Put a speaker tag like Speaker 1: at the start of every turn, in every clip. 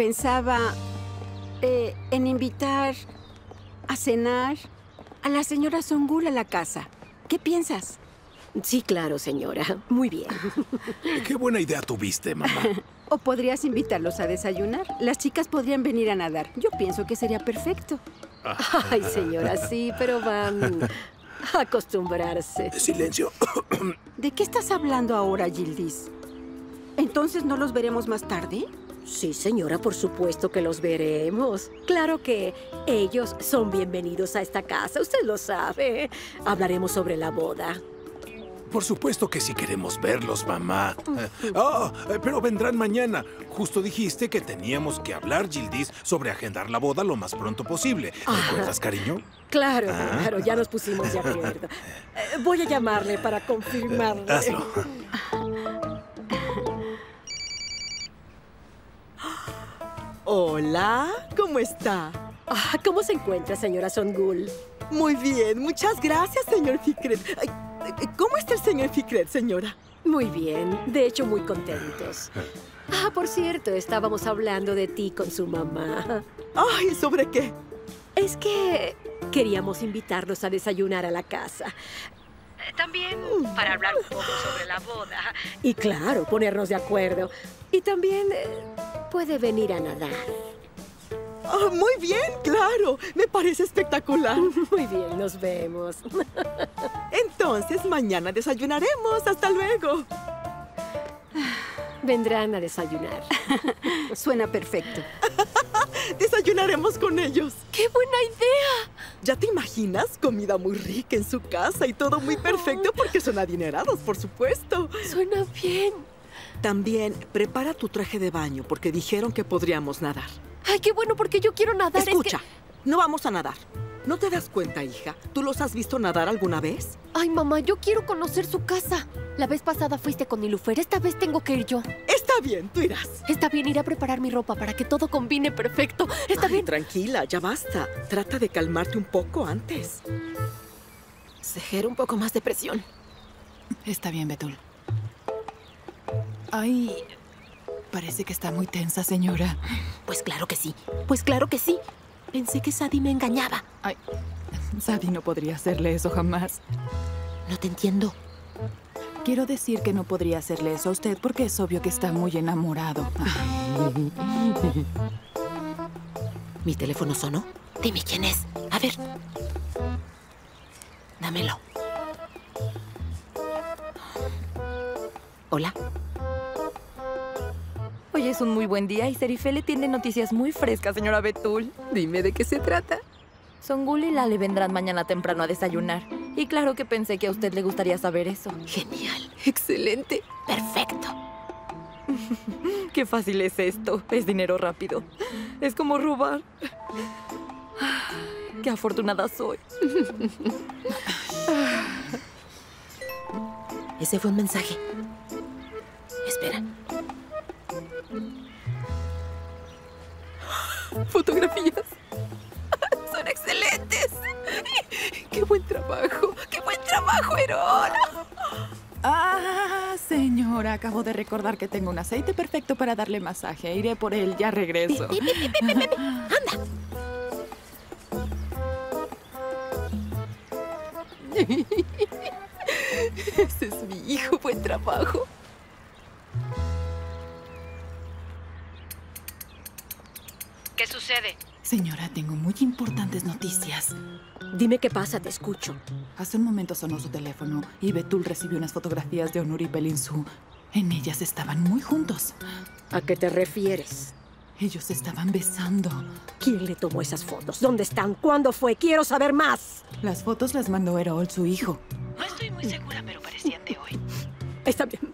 Speaker 1: pensaba eh, en invitar a cenar a la señora Songul a la casa. ¿Qué piensas?
Speaker 2: Sí, claro, señora. Muy bien.
Speaker 3: Qué buena idea tuviste, mamá.
Speaker 1: O podrías invitarlos a desayunar. Las chicas podrían venir a nadar. Yo pienso que sería perfecto.
Speaker 2: Ay, señora, sí, pero van a acostumbrarse.
Speaker 3: Silencio.
Speaker 1: ¿De qué estás hablando ahora, Gildis? ¿Entonces no los veremos más tarde?
Speaker 2: Sí, señora, por supuesto que los veremos. Claro que ellos son bienvenidos a esta casa, usted lo sabe. Hablaremos sobre la boda.
Speaker 3: Por supuesto que sí queremos verlos, mamá. Ah, eh, pero vendrán mañana. Justo dijiste que teníamos que hablar, Gildis, sobre agendar la boda lo más pronto posible. ¿Recuerdas, cariño?
Speaker 2: Claro,
Speaker 3: Ah.
Speaker 2: claro, ya nos pusimos de acuerdo. Eh, Voy a llamarle para confirmarle.
Speaker 3: Hazlo.
Speaker 4: Hola, ¿cómo está?
Speaker 2: Ah, ¿Cómo se encuentra, señora Songul?
Speaker 4: Muy bien, muchas gracias, señor Fikret. Ay, eh, ¿Cómo está el señor Fikret, señora?
Speaker 2: Muy bien, de hecho muy contentos. Ah, por cierto, estábamos hablando de ti con su mamá.
Speaker 4: Ay, ¿sobre qué?
Speaker 2: Es que queríamos invitarlos a desayunar a la casa. También para hablar un poco sobre la boda. Y claro, ponernos de acuerdo. Y también eh, puede venir a nadar.
Speaker 4: Ah, muy bien, claro. Me parece espectacular.
Speaker 2: Muy bien, nos vemos.
Speaker 4: Entonces, mañana desayunaremos. Hasta luego.
Speaker 2: Vendrán a desayunar.
Speaker 1: Suena perfecto.
Speaker 4: Desayunaremos con ellos.
Speaker 2: ¡Qué buena idea!
Speaker 4: ¿Ya te imaginas? Comida muy rica en su casa y todo muy perfecto porque son adinerados, por supuesto.
Speaker 2: Suena bien.
Speaker 4: También prepara tu traje de baño porque dijeron que podríamos nadar.
Speaker 2: Ay, qué bueno porque yo quiero nadar. es que-
Speaker 4: Escucha, no vamos a nadar. ¿No te das cuenta, hija? ¿Tú los has visto nadar alguna vez?
Speaker 5: Ay, mamá, yo quiero conocer su casa. La vez pasada fuiste con Nilufer, esta vez tengo que ir yo.
Speaker 4: Está bien, tú irás.
Speaker 5: Está bien, iré a preparar mi ropa para que todo combine perfecto. Está
Speaker 4: Ay,
Speaker 5: bien.
Speaker 4: tranquila, ya basta. Trata de calmarte un poco antes.
Speaker 6: Sejera un poco más de presión.
Speaker 7: Está bien, Betul. Ay, parece que está muy tensa, señora.
Speaker 6: Pues claro que sí. Pues claro que sí. Pensé que Sadie me engañaba.
Speaker 7: Ay, Sadie no podría hacerle eso jamás.
Speaker 6: No te entiendo.
Speaker 7: Quiero decir que no podría hacerle eso a usted porque es obvio que está muy enamorado.
Speaker 6: ¿Mi teléfono sonó? Dime quién es. A ver. Dámelo. Hola.
Speaker 8: Es un muy buen día y Serifele tiene noticias muy frescas, señora Betul. Dime de qué se trata. Songul y Lale vendrán mañana temprano a desayunar. Y claro que pensé que a usted le gustaría saber eso.
Speaker 6: Genial.
Speaker 8: Excelente.
Speaker 6: Perfecto.
Speaker 8: Qué fácil es esto. Es dinero rápido. Es como robar. Qué afortunada soy.
Speaker 6: Ese fue un mensaje.
Speaker 8: Fotografías. Son excelentes. Qué buen trabajo. Qué buen trabajo, Herón.
Speaker 7: Ah, señora, acabo de recordar que tengo un aceite perfecto para darle masaje. Iré por él, ya regreso.
Speaker 8: Ese es mi hijo. Buen trabajo.
Speaker 2: ¿Qué sucede?
Speaker 7: Señora, tengo muy importantes noticias.
Speaker 2: Dime qué pasa, te escucho.
Speaker 7: Hace un momento sonó su teléfono y Betul recibió unas fotografías de Onur y Belinsu. En ellas estaban muy juntos.
Speaker 2: ¿A qué te refieres?
Speaker 7: Ellos estaban besando.
Speaker 2: ¿Quién le tomó esas fotos? ¿Dónde están? ¿Cuándo fue? Quiero saber más.
Speaker 7: Las fotos las mandó Erol, su hijo.
Speaker 2: No estoy muy segura, pero parecían de hoy. Está bien.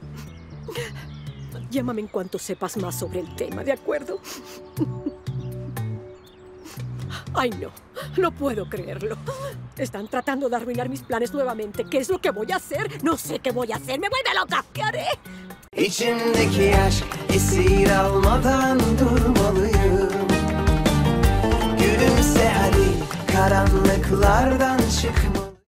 Speaker 2: Llámame en cuanto sepas más sobre el tema, ¿de acuerdo? Ay, no. No puedo creerlo. Están tratando de arruinar mis planes nuevamente. ¿Qué es lo que voy a hacer? No sé qué voy a hacer. ¡Me vuelve loca! ¿Qué haré?
Speaker 9: İçimdeki aşk esir almadan durmalıyım Gülümse hadi